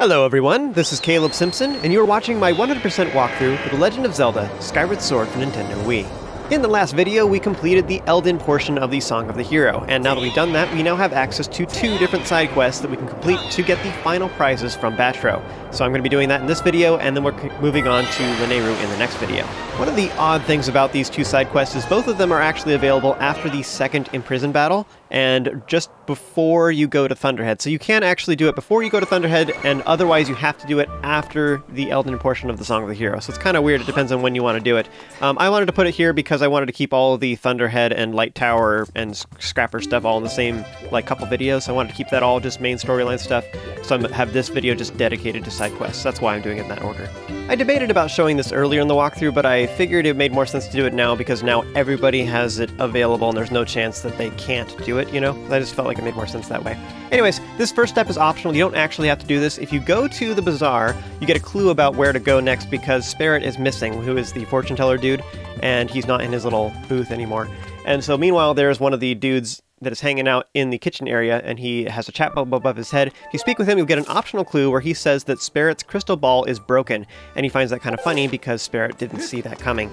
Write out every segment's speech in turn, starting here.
Hello everyone, this is Caleb Simpson, and you are watching my 100% walkthrough for The Legend of Zelda Skyward Sword for Nintendo Wii. In the last video, we completed the Eldin portion of the Song of the Hero, and now that we've done that, we now have access to two different side quests that we can complete to get the final prizes from Batreaux. So I'm going to be doing that in this video, and then we're moving on to Lanayru in the next video. One of the odd things about these two side quests is both of them are actually available after the second Imprison battle, and just before you go to Thunderhead. So you can actually do it before you go to Thunderhead, and otherwise you have to do it after the Eldin portion of the Song of the Hero. So it's kind of weird, it depends on when you want to do it. Um, I wanted to put it here because I wanted to keep all the Thunderhead and Light Tower and Scrapper stuff all in the same like couple videos. I wanted to keep that all just main storyline stuff. So I have this video just dedicated to side quests. That's why I'm doing it in that order. I debated about showing this earlier in the walkthrough, but I figured it made more sense to do it now because now everybody has it available and there's no chance that they can't do it, you know? I just felt like it made more sense that way. Anyways, this first step is optional. You don't actually have to do this. If you go to the bazaar, you get a clue about where to go next because Sparrot is missing, who is the fortune teller dude, and he's not in his little booth anymore. And so meanwhile, there's one of the dudes that is hanging out in the kitchen area, and he has a chat bubble above his head. If you speak with him, you'll get an optional clue where he says that Sparrot's crystal ball is broken, and he finds that kind of funny because Sparrot didn't see that coming.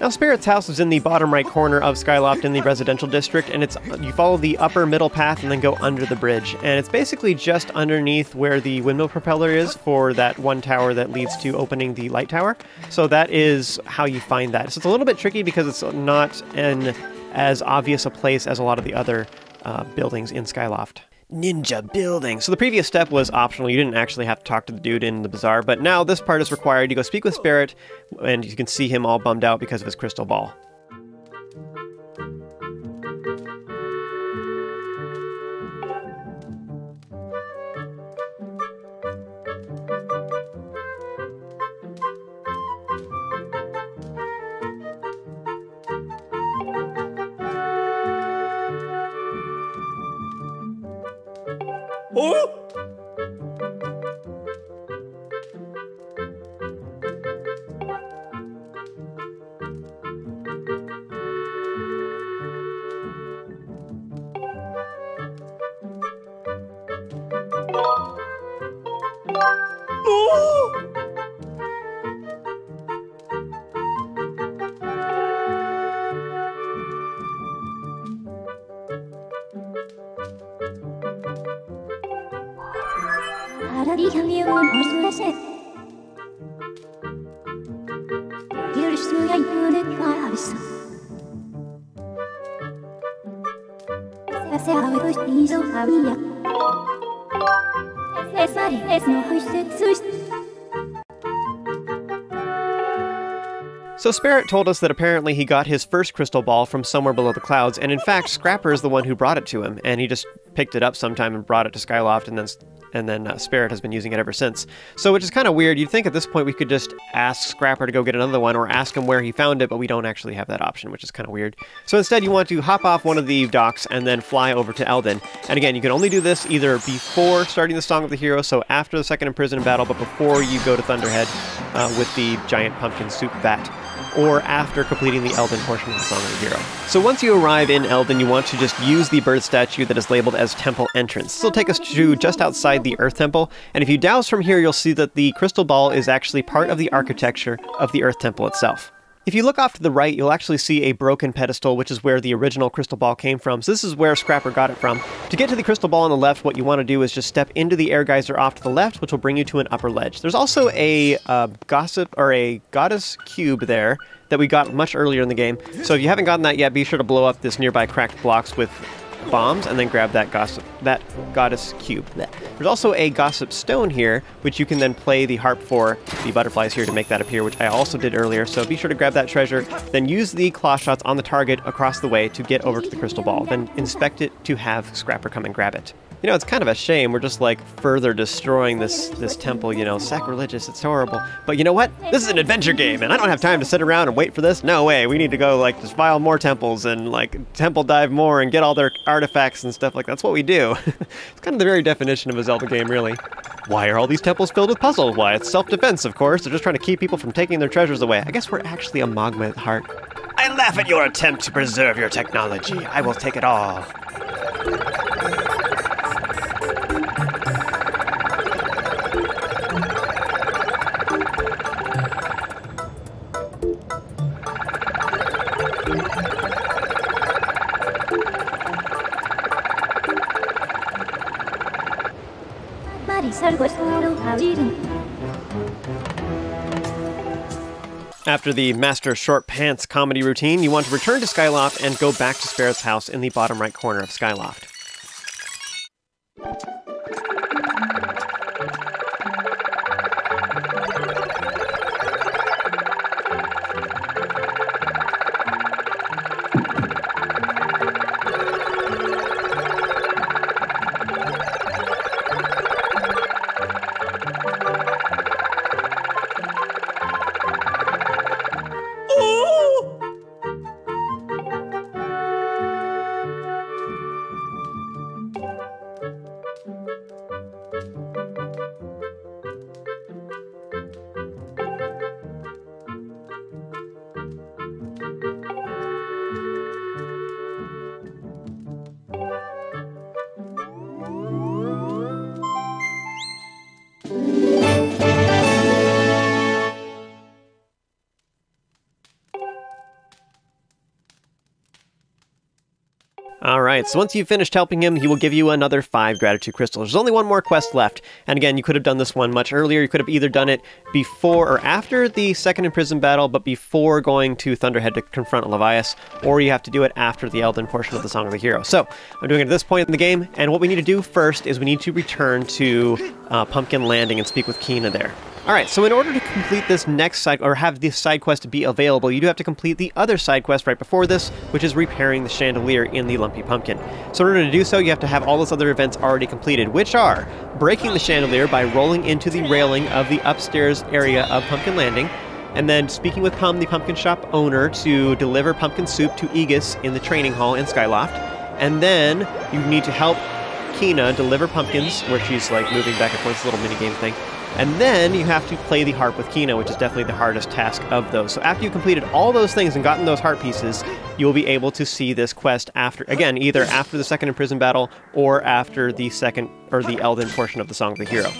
Now, Sparrot's house is in the bottom right corner of Skyloft in the residential district, and it's you follow the upper middle path and then go under the bridge, and it's basically just underneath where the windmill propeller is for that one tower that leads to opening the light tower. So that is how you find that. So it's a little bit tricky because it's not an as obvious a place as a lot of the other uh, buildings in Skyloft. Ninja building. So the previous step was optional. You didn't actually have to talk to the dude in the bazaar, but now this part is required. You go speak with Sparrot, and you can see him all bummed out because of his crystal ball. Oh! No huiste suiste So Sparrot told us that apparently he got his first crystal ball from somewhere below the clouds, and in fact, Scrapper is the one who brought it to him, and he just picked it up sometime and brought it to Skyloft, and then and then uh, Sparrot has been using it ever since. So, which is kind of weird. You'd think at this point we could just ask Scrapper to go get another one, or ask him where he found it, but we don't actually have that option, which is kind of weird. So instead, you want to hop off one of the docks and then fly over to Eldin. And again, you can only do this either before starting the Song of the Hero, so after the second Imprison battle, but before you go to Thunderhead uh, with the giant pumpkin soup vat or after completing the Eldin portion of the Song of the Hero. So once you arrive in Eldin, you want to just use the bird statue that is labeled as Temple Entrance. This will take us to just outside the Earth Temple, and if you douse from here, you'll see that the crystal ball is actually part of the architecture of the Earth Temple itself. If you look off to the right, you'll actually see a broken pedestal, which is where the original crystal ball came from. So this is where Scrapper got it from. To get to the crystal ball on the left, what you want to do is just step into the air geyser off to the left, which will bring you to an upper ledge. There's also a uh, gossip or a goddess cube there that we got much earlier in the game. So if you haven't gotten that yet, be sure to blow up this nearby cracked blocks with bombs and then grab that gossip that goddess cube. There's also a gossip stone here, which you can then play the harp for the butterflies here to make that appear, which I also did earlier. So be sure to grab that treasure, then use the claw shots on the target across the way to get over to the crystal ball. Then inspect it to have Scrapper come and grab it. You know, it's kind of a shame. We're just like further destroying this this temple. You know, sacrilegious. It's horrible. But you know what? This is an adventure game, and I don't have time to sit around and wait for this. No way. We need to go like just file more temples and like temple dive more and get all their artifacts and stuff like that's what we do. it's kind of the very definition of a Zelda game, really. Why are all these temples filled with puzzles? Why, it's self-defense, of course. They're just trying to keep people from taking their treasures away. I guess we're actually a Mogma at heart. I laugh at your attempt to preserve your technology. I will take it all. After the Master Short Pants comedy routine, you want to return to Skyloft and go back to Sparrot's house in the bottom right corner of Skyloft. All right, so once you've finished helping him, he will give you another five gratitude crystals. There's only one more quest left. And again, you could have done this one much earlier. You could have either done it before or after the second imprisoned battle, but before going to Thunderhead to confront Levias, or you have to do it after the Eldin portion of the Song of the Hero. So I'm doing it at this point in the game, and what we need to do first is we need to return to uh, Pumpkin Landing and speak with Kina there. All right, so in order to complete this next side, or have this side quest be available, you do have to complete the other side quest right before this, which is repairing the chandelier in the Lumpy Pumpkin. So in order to do so, you have to have all those other events already completed, which are breaking the chandelier by rolling into the railing of the upstairs area of Pumpkin Landing, and then speaking with Pumm, the pumpkin shop owner, to deliver pumpkin soup to Aegis in the training hall in Skyloft, and then you need to help Kina deliver pumpkins, where she's like moving back and forth, this little mini game thing. And then you have to play the harp with Kina, which is definitely the hardest task of those. So after you've completed all those things and gotten those heart pieces, you will be able to see this quest after, again, either after the second imprisoned battle or after the second or the Eldin portion of the Song of the Hero.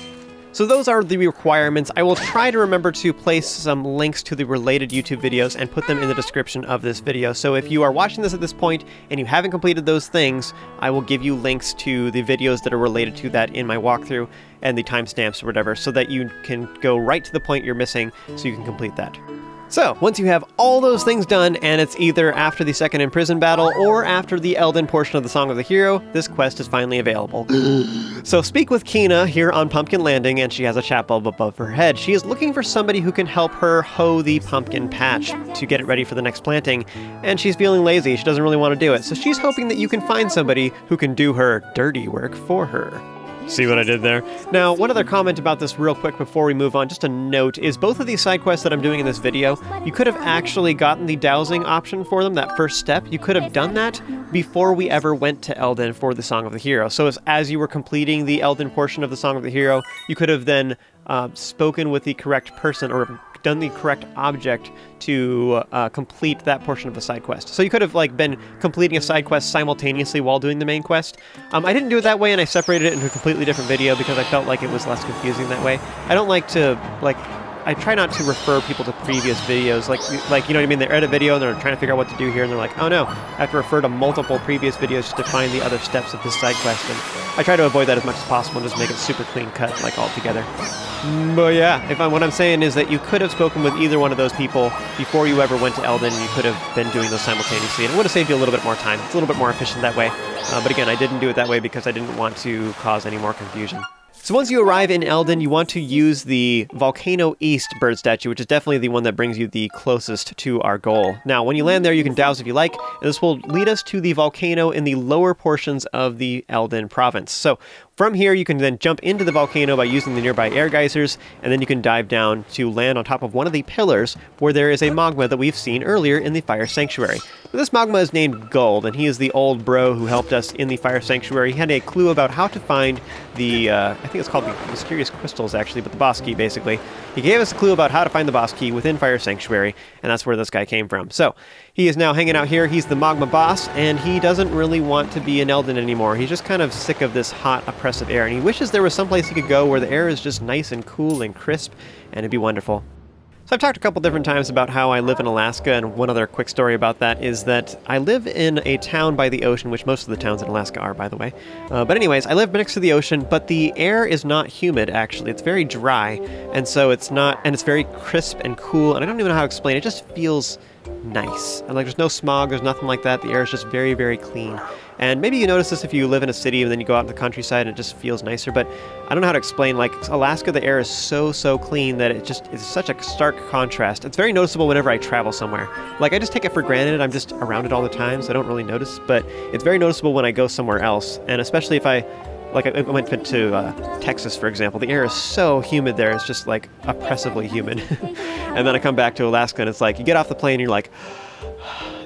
So those are the requirements. I will try to remember to place some links to the related YouTube videos and put them in the description of this video. So if you are watching this at this point and you haven't completed those things, I will give you links to the videos that are related to that in my walkthrough and the timestamps or whatever so that you can go right to the point you're missing so you can complete that. So, once you have all those things done, and it's either after the second imprisoned battle or after the Eldin portion of the Song of the Hero, this quest is finally available. so, speak with Kina here on Pumpkin Landing, and she has a chat bulb above her head. She is looking for somebody who can help her hoe the pumpkin patch to get it ready for the next planting, and she's feeling lazy. She doesn't really want to do it, so she's hoping that you can find somebody who can do her dirty work for her. See what I did there? Now, one other comment about this real quick before we move on, just a note, is both of these side quests that I'm doing in this video, you could have actually gotten the dowsing option for them, that first step. You could have done that before we ever went to Eldin for the Song of the Hero. So as, you were completing the Eldin portion of the Song of the Hero, you could have then uh, spoken with the correct person or done the correct object to uh, complete that portion of the side quest. So you could have like been completing a side quest simultaneously while doing the main quest. Um, I didn't do it that way, and I separated it into a completely different video because I felt like it was less confusing that way. I don't like to like. I try not to refer people to previous videos, like like you know what I mean. They edit a video and they're trying to figure out what to do here, and they're like, oh no, I have to refer to multiple previous videos just to find the other steps of this side quest. And I try to avoid that as much as possible and just make it super clean cut, like all together. But yeah, if I, what I'm saying is that you could have spoken with either one of those people before you ever went to Eldin. You could have been doing those simultaneously, and it would have saved you a little bit more time. It's a little bit more efficient that way. Uh, but again, I didn't do it that way because I didn't want to cause any more confusion. So once you arrive in Eldin, you want to use the Volcano East bird statue, which is definitely the one that brings you the closest to our goal. Now, when you land there, you can douse if you like, and this will lead us to the volcano in the lower portions of the Eldin province. So from here, you can then jump into the volcano by using the nearby air geysers, and then you can dive down to land on top of one of the pillars where there is a Mogma that we've seen earlier in the Fire Sanctuary. This Mogma is named Guld, and he is the old bro who helped us in the Fire Sanctuary. He had a clue about how to find the, uh, I think it's called the Mysterious Crystals actually, but the boss key basically. He gave us a clue about how to find the boss key within Fire Sanctuary, and that's where this guy came from. So, he is now hanging out here. He's the Mogma boss, and he doesn't really want to be an Eldin anymore. He's just kind of sick of this hot, oppressive air, and he wishes there was someplace he could go where the air is just nice and cool and crisp, and it'd be wonderful. So I've talked a couple different times about how I live in Alaska, and one other quick story about that is that I live in a town by the ocean, which most of the towns in Alaska are, by the way. Uh, but anyways, I live next to the ocean, but the air is not humid. Actually, it's very dry, and so it's not, and it's very crisp and cool. And I don't even know how to explain. It, it just feels nice. And like, there's no smog, there's nothing like that. The air is just very, very clean. And maybe you notice this if you live in a city and then you go out in the countryside and it just feels nicer. But I don't know how to explain. Like Alaska, the air is so so clean that it just is such a stark contrast. It's very noticeable whenever I travel somewhere. Like I just take it for granted. I'm just around it all the time, so I don't really notice. But it's very noticeable when I go somewhere else, and especially if I like I went to uh, Texas, for example. The air is so humid there; it's just like oppressively humid. and then I come back to Alaska, and it's like you get off the plane, and you're like,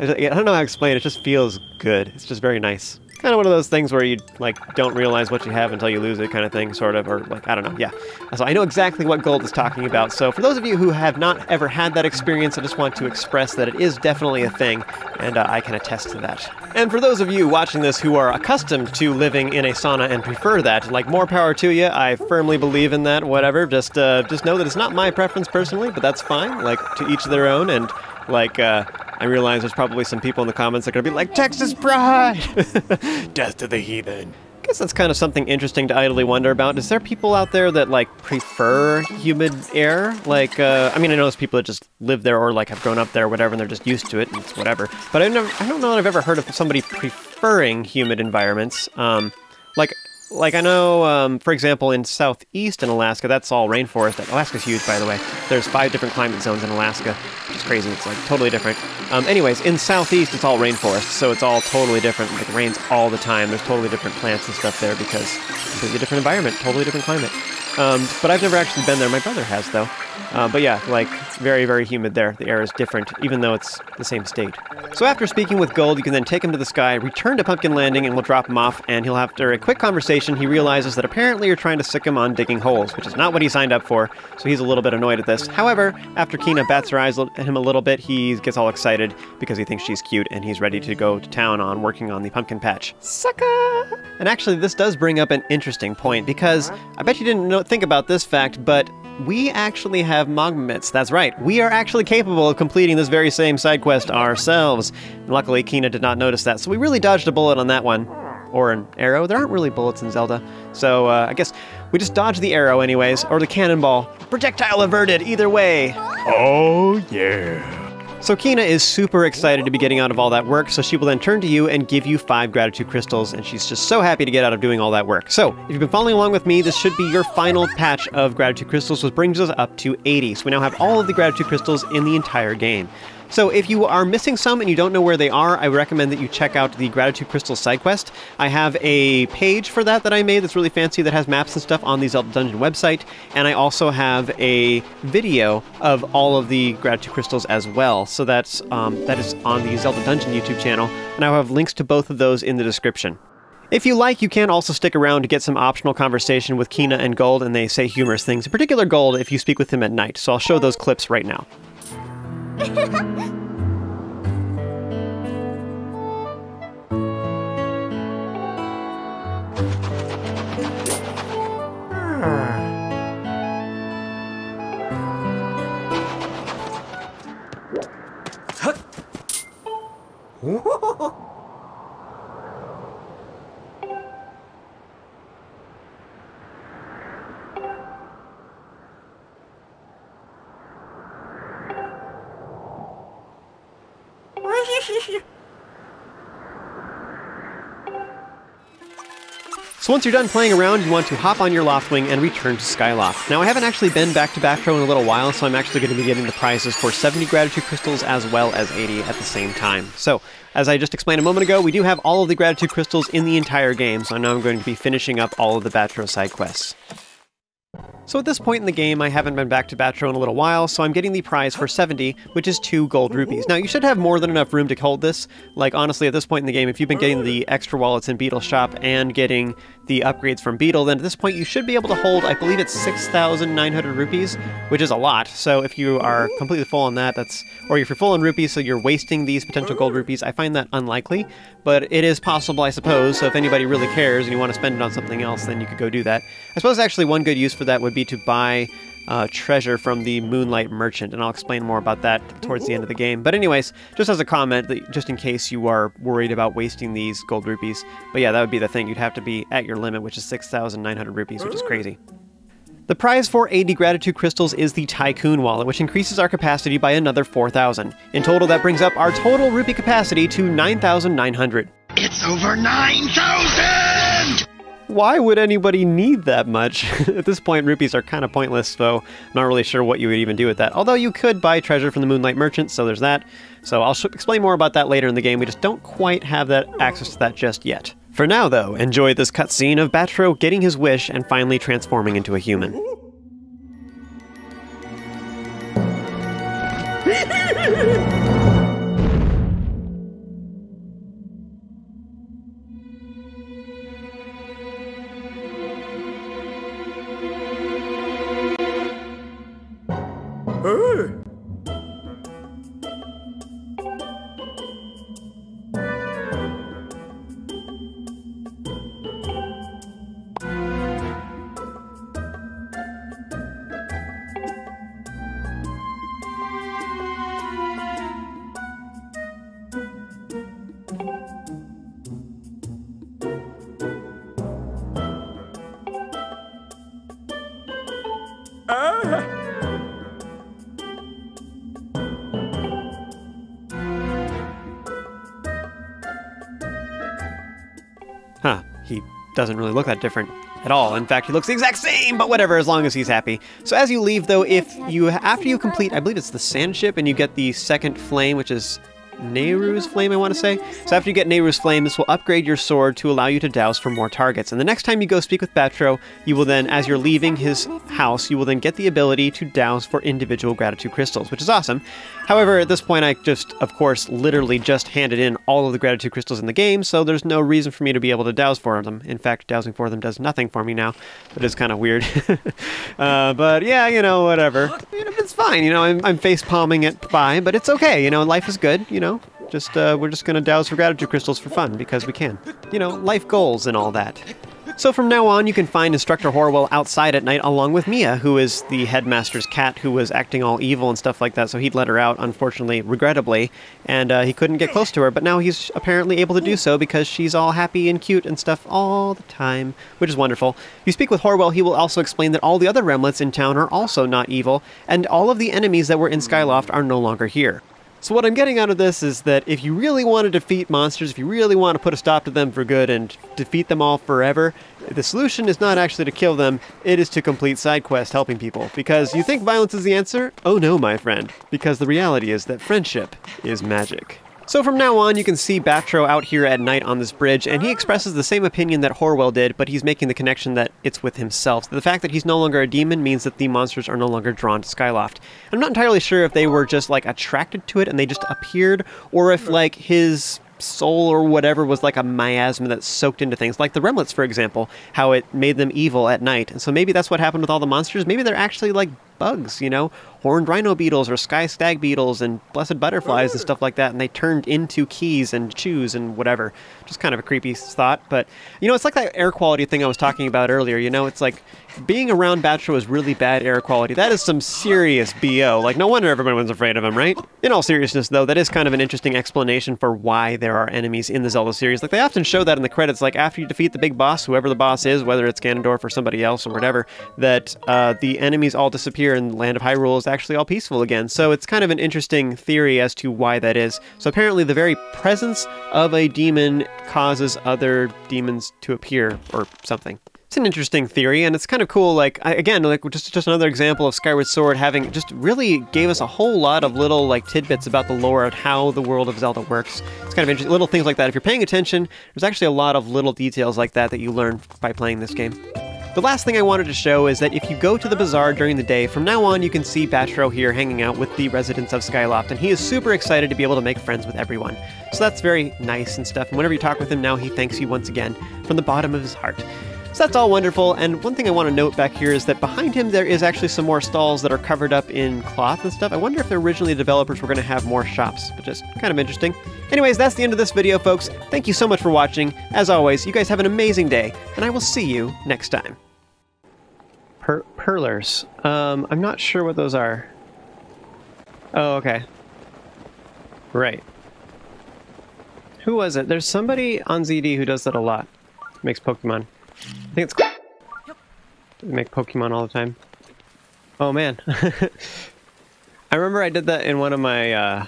I don't know how to explain. It It just feels good. It's just very nice. Kind of one of those things where you like don't realize what you have until you lose it, kind of thing, sort of, or like I don't know. Yeah. So I know exactly what Guld is talking about. So for those of you who have not ever had that experience, I just want to express that it is definitely a thing, and uh, I can attest to that. And for those of you watching this who are accustomed to living in a sauna and prefer that, like more power to you. I firmly believe in that. Whatever. Just uh, just know that it's not my preference personally, but that's fine. Like to each their own, and like. Uh, I realize there's probably some people in the comments that are going to be like, Texas pride! Death to the heathen. I guess that's kind of something interesting to idly wonder about. Is there people out there that like prefer humid air? Like, uh, I mean, I know there's people that just live there or like have grown up there or whatever, and they're just used to it and it's whatever. But I never, I don't know that I've ever heard of somebody preferring humid environments. Um, like, like I know, um, for example, in southeast in Alaska, that's all rainforest. Alaska's huge, by the way. There's five different climate zones in Alaska, which is crazy. It's like totally different. Um, anyways, in southeast, it's all rainforest, so it's all totally different. Like, it rains all the time. There's totally different plants and stuff there because completely different environment, totally different climate. Um, but I've never actually been there. My brother has, though. Uh, but yeah, like very, very humid there. The air is different, even though it's the same state. So after speaking with Guld, you can then take him to the sky, return to Pumpkin Landing, and we'll drop him off. And he'll, after a quick conversation, he realizes that apparently you're trying to sick him on digging holes, which is not what he signed up for. So he's a little bit annoyed at this. However, after Kina bats her eyes at him a little bit, he gets all excited because he thinks she's cute, and he's ready to go to town on working on the pumpkin patch. Sucker! And actually, this does bring up an interesting point because I bet you didn't know, think about this fact, but we actually have Mogma mitts. That's right. We are actually capable of completing this very same side quest ourselves. Luckily, Kina did not notice that, so we really dodged a bullet on that one. Or an arrow. There aren't really bullets in Zelda. So uh, I guess we just dodged the arrow anyways, or the cannonball. Projectile averted, either way. Oh, yeah. So Kina is super excited to be getting out of all that work, so she will then turn to you and give you five gratitude crystals, and she's just so happy to get out of doing all that work. So, if you've been following along with me, this should be your final patch of gratitude crystals, which brings us up to 80. So we now have all of the gratitude crystals in the entire game. So if you are missing some and you don't know where they are, I recommend that you check out the Gratitude Crystal side quest. I have a page for that that I made that's really fancy that has maps and stuff on the Zelda Dungeon website, and I also have a video of all of the Gratitude Crystals as well. So that's um, that is on the Zelda Dungeon YouTube channel, and I will have links to both of those in the description. If you like, you can also stick around to get some optional conversation with Kina and Guld, and they say humorous things, in particular Guld if you speak with him at night. So I'll show those clips right now. 哈哈哈 So once you're done playing around, you want to hop on your Loftwing and return to Skyloft. Now I haven't actually been back to Batreaux in a little while, so I'm actually going to be getting the prizes for 70 Gratitude Crystals as well as 80 at the same time. So, as I just explained a moment ago, we do have all of the Gratitude Crystals in the entire game, so now I'm going to be finishing up all of the Batreaux side quests. So at this point in the game, I haven't been back to Batreaux in a little while, so I'm getting the prize for 70, which is 2 gold rupees. Now, you should have more than enough room to hold this. Like, honestly, at this point in the game, if you've been getting the extra wallets in Beedle Shop and getting the upgrades from Beedle, then at this point you should be able to hold, I believe it's 6,900 rupees, which is a lot. So if you are completely full on that, that's, or if you're full on rupees, so you're wasting these potential gold rupees, I find that unlikely, but it is possible, I suppose. So if anybody really cares and you want to spend it on something else, then you could go do that. I suppose actually one good use for that would be to buy uh, treasure from the Moonlight Merchant, and I'll explain more about that towards the end of the game. But anyways, just as a comment, just in case you are worried about wasting these gold rupees. But yeah, that would be the thing. You'd have to be at your limit, which is 6,900 rupees, which is crazy. The prize for 80 gratitude crystals is the Tycoon wallet, which increases our capacity by another 4,000. In total, that brings up our total rupee capacity to 9,900. It's over 9,000! Why would anybody need that much? At this point, rupees are kind of pointless, so I'm not really sure what you would even do with that. Although you could buy treasure from the Moonlight Merchant, so there's that. So I'll explain more about that later in the game. We just don't quite have that access to that just yet. For now, though, enjoy this cutscene of Batreaux getting his wish and finally transforming into a human. doesn't really look that different at all. In fact, he looks the exact same, but whatever, as long as he's happy. So as you leave, though, if you, after you complete, I believe it's the sand ship, and you get the second flame, which is Nayru's flame, I want to say. So after you get Nayru's flame, this will upgrade your sword to allow you to douse for more targets. And the next time you go speak with Batreaux, you will then, as you're leaving his house, you will then get the ability to douse for individual gratitude crystals, which is awesome. However, at this point, I just, of course, literally just handed in all of the gratitude crystals in the game, so there's no reason for me to be able to douse for them. In fact, dowsing for them does nothing for me now, which is kind of weird. uh, but yeah, you know, whatever. You know, it's fine. You know, I'm, I'm face palming it by, but it's okay. You know, life is good. You know, just uh, we're just gonna douse for gratitude crystals for fun because we can. You know, life goals and all that. So from now on, you can find Instructor Horwell outside at night along with Mia, who is the headmaster's cat who was acting all evil and stuff like that. So he'd let her out, unfortunately, regrettably, and uh, he couldn't get close to her. But now he's apparently able to do so because she's all happy and cute and stuff all the time, which is wonderful. You speak with Horwell, he will also explain that all the other Remlits in town are also not evil, and all of the enemies that were in Skyloft are no longer here. So what I'm getting out of this is that if you really want to defeat monsters, if you really want to put a stop to them for good and defeat them all forever, the solution is not actually to kill them, it is to complete side quests helping people. Because you think violence is the answer? Oh no, my friend. Because the reality is that friendship is magic. So from now on, you can see Batreaux out here at night on this bridge, and he expresses the same opinion that Horwell did, but he's making the connection that it's with himself. The fact that he's no longer a demon means that the monsters are no longer drawn to Skyloft. I'm not entirely sure if they were just like attracted to it and they just appeared, or if like his soul or whatever was like a miasma that soaked into things, like the Remlits, for example, how it made them evil at night. And so maybe that's what happened with all the monsters. Maybe they're actually like bugs, you know, horned rhino beetles or sky stag beetles and blessed butterflies and stuff like that, and they turned into Keese and chews and whatever. Just kind of a creepy thought, but you know, it's like that air quality thing I was talking about earlier. You know, it's like being around Batreaux is really bad air quality. That is some serious bo. Like, no wonder everyone's afraid of him, right? In all seriousness, though, that is kind of an interesting explanation for why there are enemies in the Zelda series. Like, they often show that in the credits. Like, after you defeat the big boss, whoever the boss is, whether it's Ganondorf or somebody else or whatever, that uh, the enemies all disappear and the Land of Hyrule is actually all peaceful again. So it's kind of an interesting theory as to why that is. So apparently, the very presence of a demon causes other demons to appear or something. It's an interesting theory, and it's kind of cool. Like again, like just just another example of Skyward Sword having just really gave us a whole lot of little like tidbits about the lore of how the world of Zelda works. It's kind of interesting, little things like that. If you're paying attention, there's actually a lot of little details like that that you learn by playing this game. The last thing I wanted to show is that if you go to the bazaar during the day, from now on you can see Batreaux here hanging out with the residents of Skyloft, and he is super excited to be able to make friends with everyone. So that's very nice and stuff. And whenever you talk with him now, he thanks you once again from the bottom of his heart. So that's all wonderful, and one thing I want to note back here is that behind him there is actually some more stalls that are covered up in cloth and stuff. I wonder if the originally the developers were going to have more shops, but just kind of interesting. Anyways, that's the end of this video, folks. Thank you so much for watching. As always, you guys have an amazing day, and I will see you next time. Per- perlers. Um, I'm not sure what those are. Oh, okay. Right. Who was it? There's somebody on ZD who does that a lot. Makes Pokemon. I think it's. They make Pokemon all the time. Oh man. I remember I did that in one of my uh,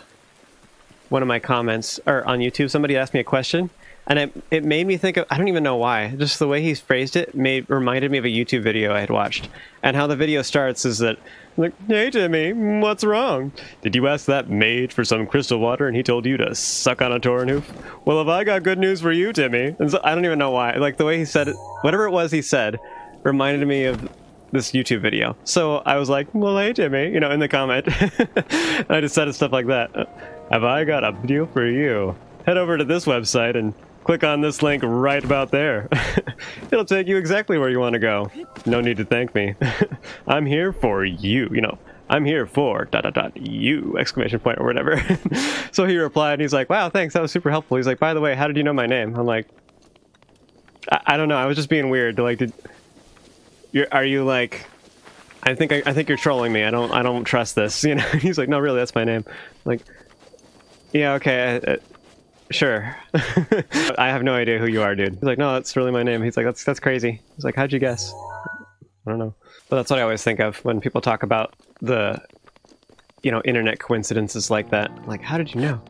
one of my comments or on YouTube. Somebody asked me a question, and it it made me think of I don't even know why. Just the way he phrased it made reminded me of a YouTube video I had watched. And how the video starts is that like, "Hey Jimmy, what's wrong? Did you ask that maid for some crystal water and he told you to suck on a Tornhoof? Well, have I got good news for you, Timmy?" And so I don't even know why. Like the way he said it, whatever it was he said, reminded me of this YouTube video. So I was like, well, hey, Jimmy, you know, in the comment. I just said stuff like that. Have I got a deal for you? Head over to this website and click on this link right about there. It'll take you exactly where you want to go. No need to thank me. I'm here for you, you know. I'm here for dot dot dot you exclamation point or whatever. so he replied, and he's like, "Wow, thanks, that was super helpful." He's like, "By the way, how did you know my name?" I'm like, I, I don't know. I was just being weird. Like, did you're, are you like? I think I, I think you're trolling me. I don't I don't trust this. You know. He's like, no, really, that's my name. like, yeah, okay, uh, sure. I have no idea who you are, dude. He's like, no, that's really my name. He's like, that's that's crazy. He's like, how'd you guess? I don't know. But that's what I always think of when people talk about the, you know, internet coincidences like that. Like, how did you know?